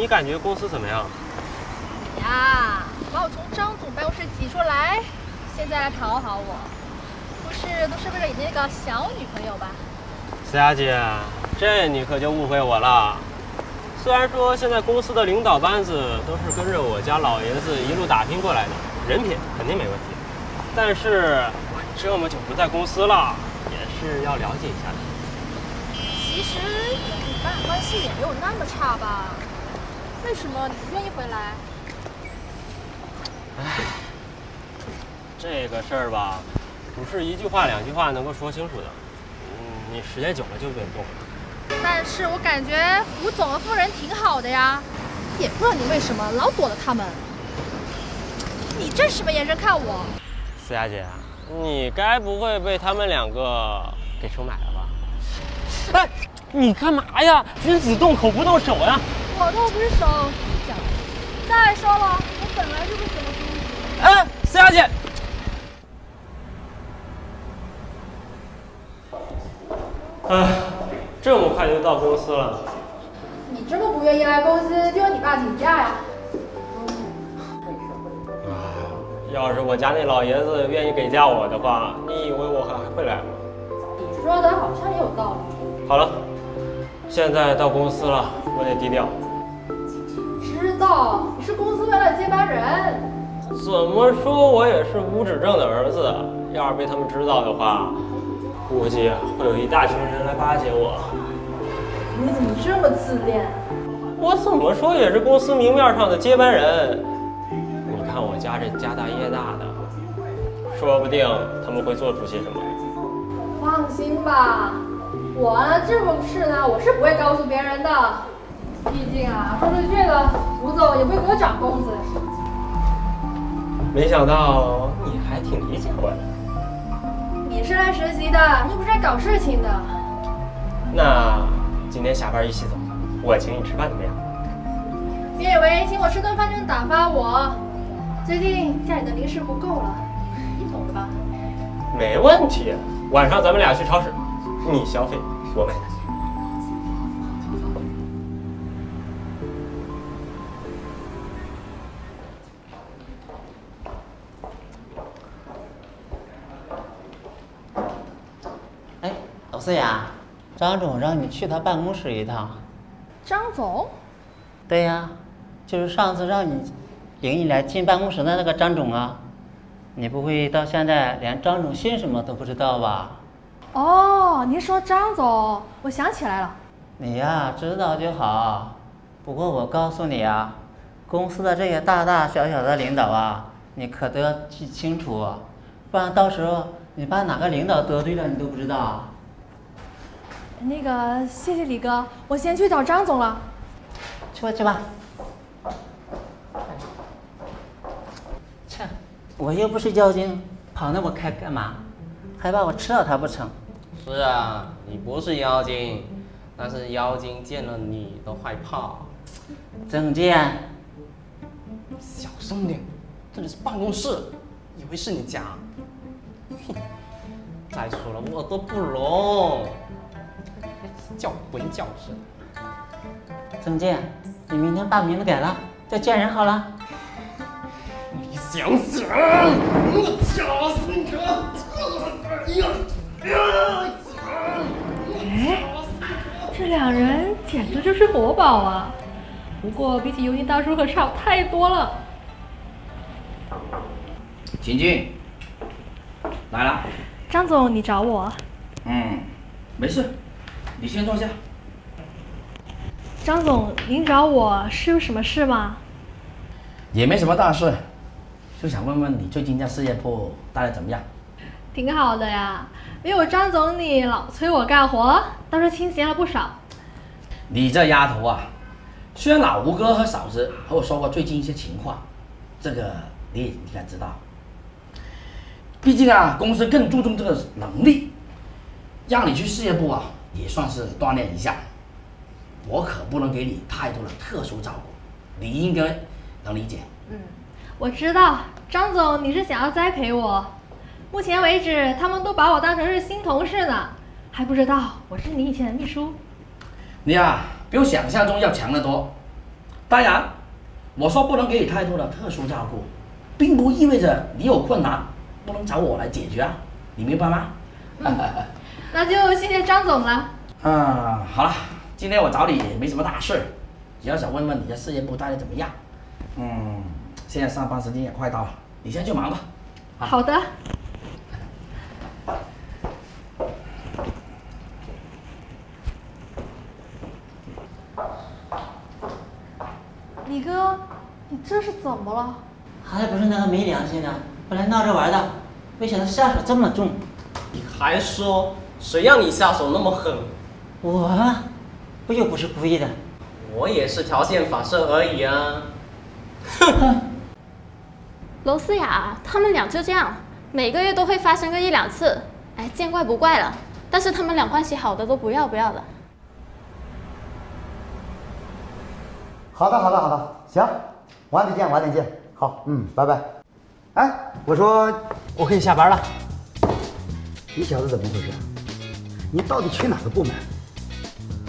你感觉公司怎么样？呀，把我从张总办公室挤出来，现在来讨好我，不是都是为了你那个小女朋友吧？思雅姐，这你可就误会我了。虽然说现在公司的领导班子都是跟着我家老爷子一路打拼过来的，人品肯定没问题，但是我这么久不在公司了，也是要了解一下的。其实你爸关系也没有那么差吧？为什么你不愿意回来？唉，这个事儿吧，不是一句话两句话能够说清楚的。嗯，你时间久了就变动了。但是我感觉吴总和夫人挺好的呀，也不知道你为什么老躲着他们。你这什么眼神看我？思雅姐，你该不会被他们两个给收买了吧？哎，你干嘛呀？君子动口不动手呀！我都不是手，脚。再说了，我本来就不怎么公主。哎，思雅姐。哎，这么快就到公司了。你这么不愿意来公司，就让你爸请假呀？要是我家那老爷子愿意给假我的话，你以为我还会来吗？你说的好像也有道理。好了，现在到公司了，我得低调。你是公司未来的接班人。怎么说，我也是无指正的儿子。要是被他们知道的话，估计会有一大群人来巴结我。你怎么这么自恋？我怎么说也是公司明面上的接班人。你看我家这家大业大的，说不定他们会做出些什么。放心吧，我这种事呢，我是不会告诉别人的。毕竟啊，说出去了，吴总也不会给我涨工资。没想到你还挺理解我的。你是来实习的，又不是来搞事情的。那今天下班一起走，我请你吃饭怎么样？别以为请我吃顿饭就能打发我。最近家里的零食不够了，你懂的吧？没问题，晚上咱们俩去超市，你消费，我买单。张总让你去他办公室一趟。张总？对呀，就是上次让你领你来进办公室的那个张总啊。你不会到现在连张总姓什么都不知道吧？哦，您说张总，我想起来了。你呀，知道就好。不过我告诉你啊，公司的这些大大小小的领导啊，你可都要记清楚，不然到时候你把哪个领导得罪了，你都不知道。那个，谢谢李哥，我先去找张总了。去吧去吧。切，我又不是妖精，跑那么开干嘛？还把我吃了他不成？是啊，你不是妖精，但是妖精见了你都害怕。郑健，小声点，这里是办公室，以为是你家。哼，再说了，我都不聋，叫混叫声。曾健，你明天把名字改了，叫贱人好了。你想想，我掐死你！哎呀！哎，这两人简直就是活宝啊！不过比起油腻大叔可差太多了。请进。来了。张总，你找我？嗯，没事，你先坐下。张总，您找我是有什么事吗？也没什么大事，就想问问你最近在事业部待的怎么样？挺好的呀，没有张总你老催我干活，倒是清闲了不少。你这丫头啊，虽然老吴哥和嫂子和我说过最近一些情况，这个你也应该知道。毕竟啊，公司更注重这个能力，让你去事业部啊，也算是锻炼一下。我可不能给你太多的特殊照顾，你应该能理解。嗯，我知道，张总你是想要栽培我。目前为止，他们都把我当成是新同事呢，还不知道我是你以前的秘书。你呀、比我想象中要强得多。当然，我说不能给你太多的特殊照顾，并不意味着你有困难不能找我来解决啊，你明白吗？那就谢谢张总了。嗯，好了，今天我找你也没什么大事，主要想问问你的事业部待的怎么样。嗯，现在上班时间也快到了，你先去忙吧。好的。李哥，你这是怎么了？还不是那个没良心的，本来闹着玩的，没想到下手这么重。你还说谁让你下手那么狠？我，我又不是故意的。我也是条件反射而已啊。娄思 雅他们俩就这样，每个月都会发生个一两次，哎，见怪不怪了。但是他们俩关系好的都不要不要的。好的，好的，好的，行，晚点见，晚点见。好，嗯，拜拜。哎，我说我可以下班了。你小子怎么回事？你到底去哪个部门？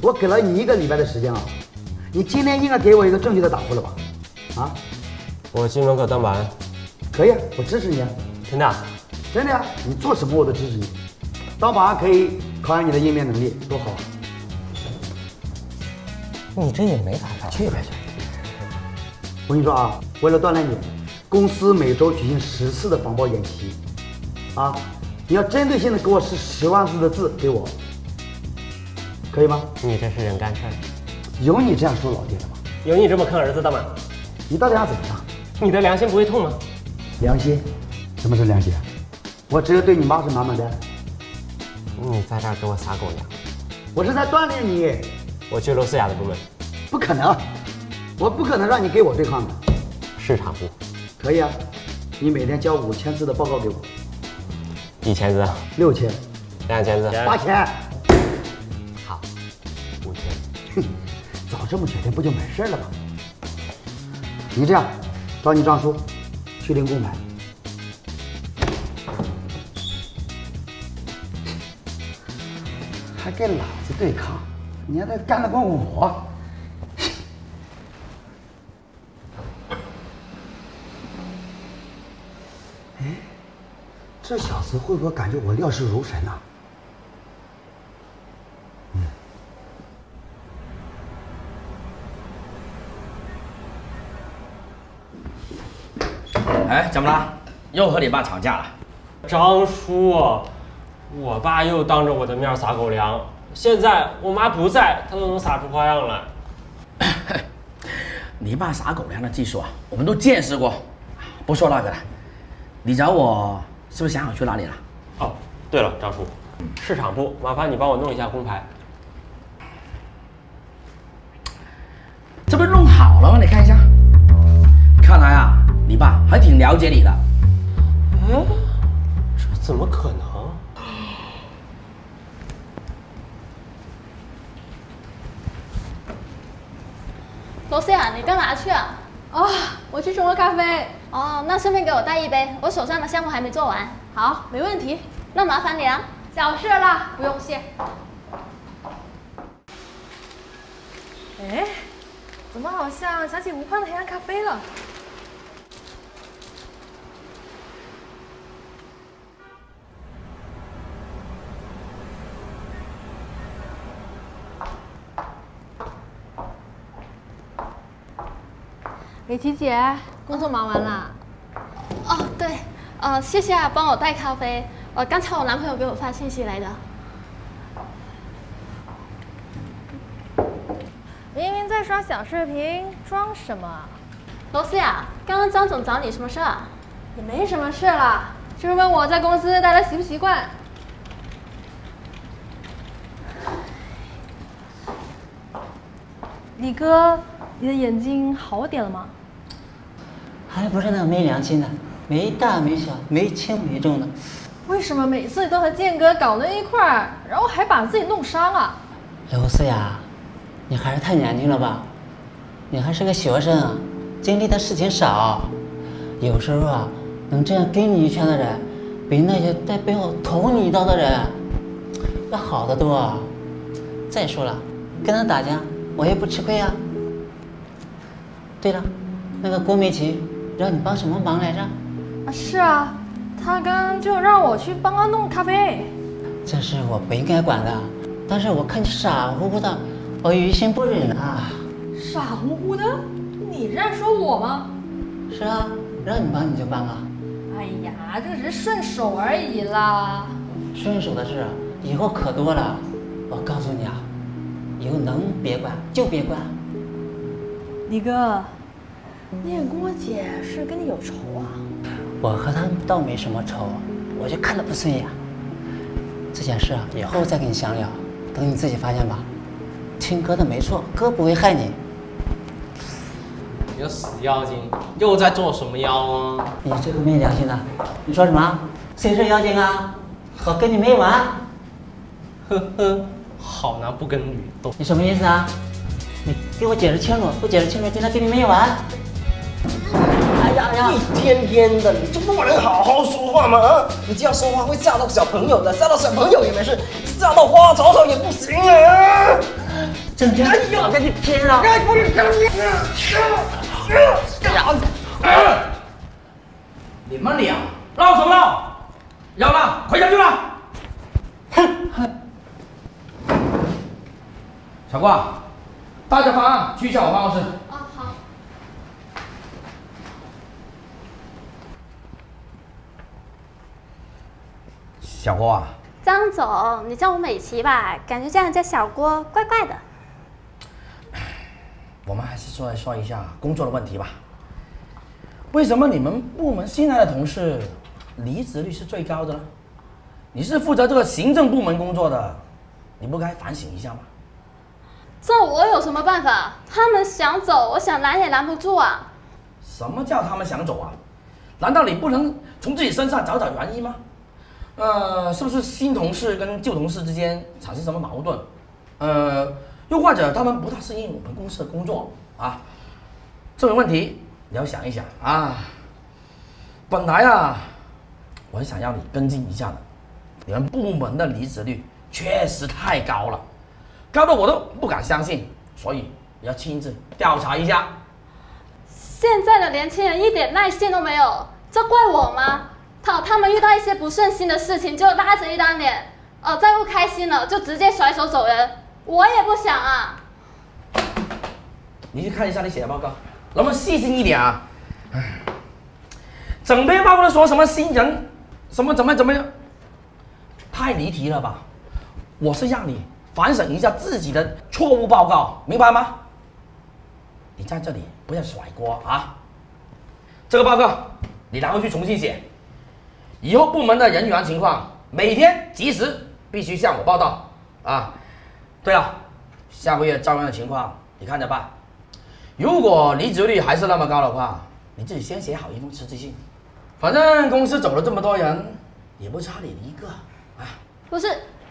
我给了你一个礼拜的时间啊，你今天应该给我一个正确的答复了吧？啊？我金融科当保安。可以啊，我支持你啊。真的？真的呀，你做什么我都支持你。当保安可以考验你的应变能力，多好啊！你这也没法干。去吧去。我跟你说啊，为了锻炼你，公司每周举行十次的防爆演习，啊，你要针对性的给我试十万字的字给我，可以吗？你这是人干事儿。有你这样说老爹的吗？有你这么坑儿子的吗？你到底要怎么样？你的良心不会痛吗？良心？什么是良心？我只有对你妈是满满的。你在这儿给我撒狗粮？我是在锻炼你。我去娄思雅的部门。不可能，我不可能让你给我对抗的。市场部。可以啊，你每天交五千字的报告给我。一千字。六千。两千字。八千。好，五千。哼，早这么决定不就没事了吗？你这样，找你张叔去领工买。还跟老子对抗？你还得干得过我？这小子会不会感觉我料事如神呢？哎，怎么了？又和你爸吵架了？张叔，我爸又当着我的面撒狗粮，现在我妈不在，他都能撒出花样来。你爸撒狗粮的技术啊，我们都见识过。不说那个了，你找我是不是想好去哪里了？哦，对了，张叔，市场部，麻烦你帮我弄一下工牌。这不是弄好了吗？你看一下。看来啊，你爸还挺了解你的。哎，这怎么可能？罗思雅，你干嘛去啊？哦，我去冲个咖啡。哦，那顺便给我带一杯，我手上的项目还没做完。好，没问题。那麻烦你了。小事了，不用谢。哎，怎么好像想起吴胖的黑暗咖啡了？美琪姐，工作忙完啦？哦，对，呃，谢谢啊，帮我带咖啡。呃，刚才我男朋友给我发信息来的。明明在刷小视频，装什么？罗思雅，刚刚张总找你什么事啊？也没什么事啦，就是问我在公司待的习不习惯。李哥，你的眼睛好点了吗？还不是那个没良心的，没大没小，没轻没重的。为什么每次都和建哥搞在一块儿，然后还把自己弄伤了？刘思雅，你还是太年轻了吧？你还是个学生，经历的事情少。有时候啊，能这样给你一拳的人，比那些在背后捅你一刀的人要好得多。再说了，跟他打架，我也不吃亏啊。对了，那个郭美琪让你帮什么忙来着？啊，是啊，他刚刚就让我去帮他弄咖啡。这事我不应该管的，但是我看你傻乎乎的，我于心不忍啊。傻乎乎的？你这样说我吗？是啊，让你帮你就帮啊。哎呀，这只是顺手而已啦。顺手的事以后可多了，我告诉你啊，以后能别管就别管。李哥，那个郭姐是跟你有仇啊？我和她倒没什么仇，我就看她不顺眼。这件事啊，以后再跟你详聊，等你自己发现吧。听哥的没错，哥不会害你。你个死妖精，又在做什么妖啊？你这个没良心的，你说什么？谁是妖精啊？我跟你没完！呵呵，好男不跟女斗。你什么意思啊？你给我解释清楚，不解释清楚，今天跟你没完！一天天的，你就不能好好说话吗？啊，你这样说话会吓到小朋友的，吓到小朋友也没事，吓到花花草草也不行啊！整天哎呀我跟你拼了！哎，不是干你！你们俩闹什么闹？要闹快下去吧！哼！小郭，大家方案去一下我办公室。哦，好。小郭啊，张总，你叫我美琪吧，感觉这样叫小郭怪怪的。我们还是说来说一下工作的问题吧。为什么你们部门新来的同事离职率是最高的呢？你是负责这个行政部门工作的，你不该反省一下吗？这我有什么办法？他们想走，我想拦也拦不住啊。什么叫他们想走啊？难道你不能从自己身上找找原因吗？呃，是不是新同事跟旧同事之间产生什么矛盾？呃，又或者他们不大适应我们公司的工作啊？这种问题你要想一想啊。本来啊，我是想要你跟进一下的，你们部门的离职率确实太高了，高的我都不敢相信，所以你要亲自调查一下。现在的年轻人一点耐心都没有，这怪我吗？他他们遇到一些不顺心的事情就拉着一张脸，呃，再不开心了就直接甩手走人，我也不想啊。你去看一下你写的报告，能不能细心一点啊？唉，整篇报告都说什么新人，什么怎么怎么样，太离题了吧？我是让你反省一下自己的错误报告，明白吗？你在这里不要甩锅啊！这个报告你拿回去重新写，以后部门的人员情况每天及时必须向我报道啊。对了，下个月招人的情况你看着办。如果离职率还是那么高的话，你自己先写好一封辞职信。反正公司走了这么多人，也不差你一个啊。不是，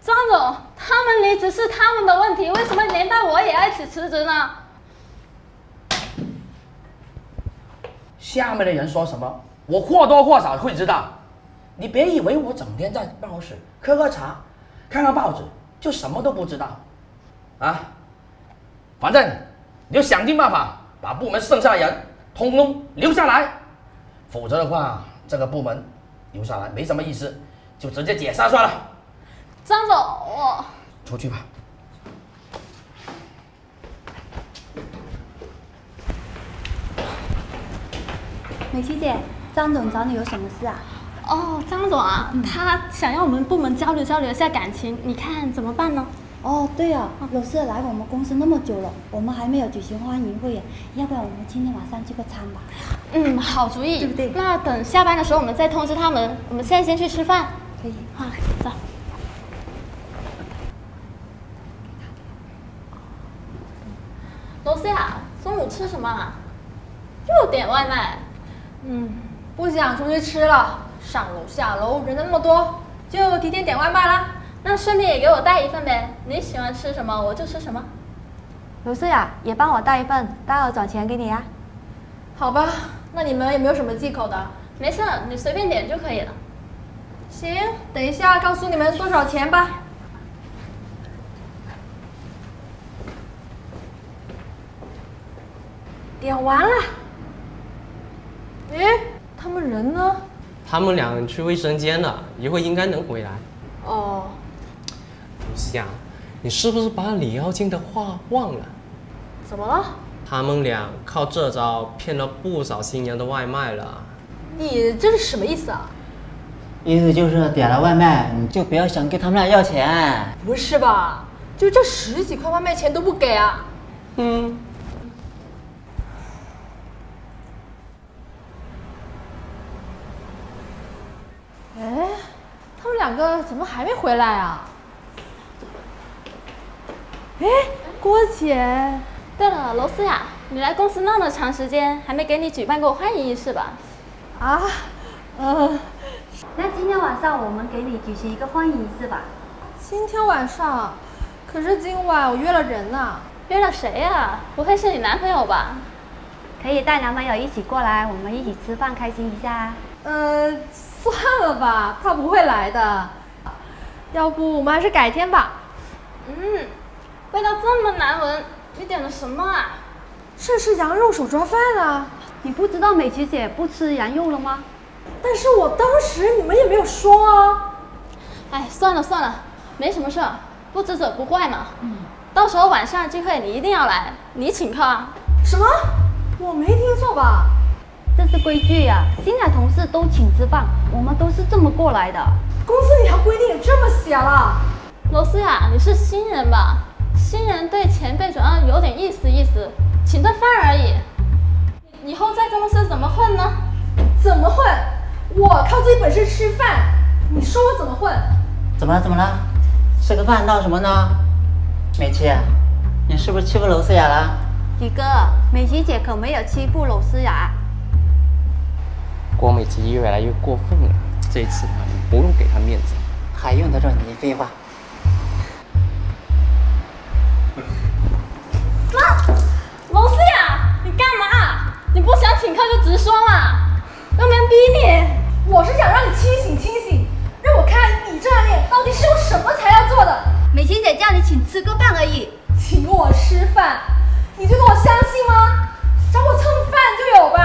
张总，他们离职是他们的问题，为什么连带我也要一起辞职呢？下面的人说什么，我或多或少会知道。你别以为我整天在办公室喝喝茶、看看报纸就什么都不知道，啊！反正你就想尽办法把部门剩下的人通通留下来，否则的话，这个部门留下来没什么意思，就直接解散算了。张总，我出去吧。美琪姐，张总找你有什么事啊？哦，张总啊，他想要我们部门交流交流一下感情，你看怎么办呢？哦，对啊，老师来我们公司那么久了，我们还没有举行欢迎会耶，要不然我们今天晚上聚个餐吧？嗯，好主意，对不对那等下班的时候我们再通知他们，我们现在先去吃饭。可以。好，走。楼下中午吃什么啊？又点外卖。嗯，不想出去吃了，上楼下楼人那么多，就提前点外卖啦。那顺便也给我带一份呗，你喜欢吃什么我就吃什么。卢思雅也帮我带一份，待会转钱给你啊。好吧，那你们有没有什么忌口的？没事，你随便点就可以了。行，等一下告诉你们多少钱吧。点，完了。诶，他们人呢？他们俩去卫生间了，一会应该能回来。哦，露西亚，你是不是把李耀金的话忘了？怎么了？他们俩靠这招骗了不少新娘的外卖了。你这是什么意思啊？意思就是点了外卖，你就不要想跟他们俩要钱。不是吧？就这十几块外卖钱都不给啊？嗯，哎，他们两个怎么还没回来啊？哎，郭姐，对了，罗思雅，你来公司那么长时间，还没给你举办过欢迎仪式吧？啊，呃，那今天晚上我们给你举行一个欢迎仪式吧。今天晚上，可是今晚我约了人呢、约了谁呀、不会是你男朋友吧？可以带男朋友一起过来，我们一起吃饭，开心一下。呃，算了吧，他不会来的。要不我们还是改天吧。嗯，味道这么难闻，你点的什么啊？这是羊肉手抓饭啊！你不知道美琪姐不吃羊肉了吗？但是我当时你们也没有说啊。哎，算了算了，没什么事儿，不知者不怪嘛。到时候晚上聚会你一定要来，你请客啊。什么？我没听错吧？这是规矩呀、新来同事都请吃饭，我们都是这么过来的。公司里条规定也这么写了？罗思雅，你是新人吧？新人对前辈总要有点意思意思，请顿饭而已。以后在公司怎么混呢？怎么混？我靠自己本事吃饭，你说我怎么混？怎么了？怎么了？吃个饭闹什么呢？美琪，你是不是欺负娄思雅了？宇哥，美琪姐可没有欺负娄思雅。郭美琪越来越过分了，这次啊，你不用给她面子。还用得着你废话？啊，龙思雅，你干嘛？你不想请客就直说嘛，又没人逼你。我是想让你清醒清醒，让我看你这张脸到底是用什么材料做的。美琪姐叫你请吃个饭而已。请我吃饭，你觉得我相信吗？找我蹭饭就有吧。